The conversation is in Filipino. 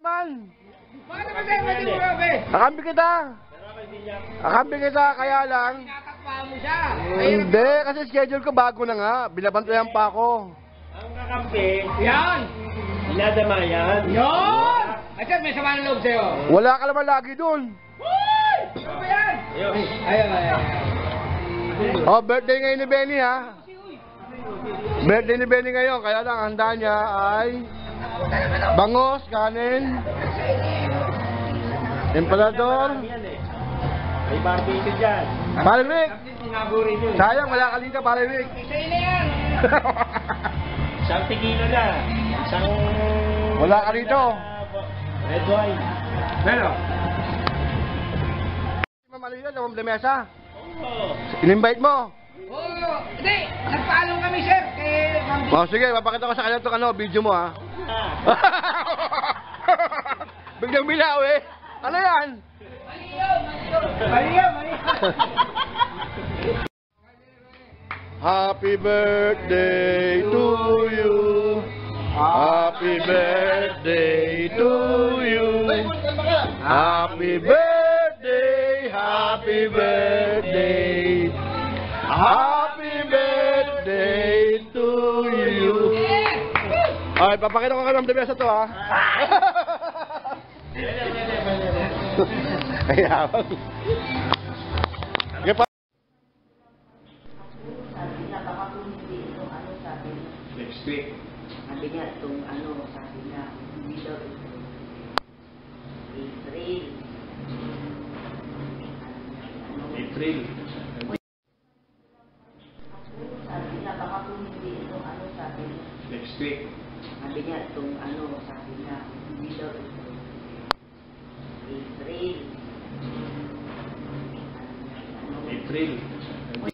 Naman, Bakit naman sir, pwede mo grabe? akambi kita. Akambi kita, kaya lang. Tinatakpa mo siya. Hindi, kasi schedule ko bago na nga. Binabantayan pa ako. Ang kakampi, Yan! dinadamayan. Yun! Ay sir, may sama ng loob sa'yo. Wala ka naman lagi dun. Uy! Ano ba yan? Ayun. Ayun, ayun. Oh, birthday ngayon ni Benny ha. Birthday ni Benny ngayon, kaya lang ang handa niya ay bangos, kanin, emperador. May barbecue dyan. pare Rick. Sayang, wala ka dito, pare Rick. Sa'yo na yan. Isang tikilo na. Isang... Wala ka rito. Red wine. Pero, Ma'am Alina, lumam na mesa. Oo. In-invite mo. Hindi, nagpaalam kami sir. Kay Ma'am Oh, sige, papakita ko sa kanya itong ano, video mo ha. Ah. Biglang bilaw eh. Ano yan? Mali yan, mali Happy birthday to you. Happy birthday to you. Happy birthday, happy birthday. Happy birthday to you. Ay, papakita ko ka ng debesa to ha. Okay ano sabi niya. Next week. Sabi niya, itong ano, sabi niya, hindi daw ito. April. April. Next week. Itong ano, sabi niya, hindi daw ito. April. April.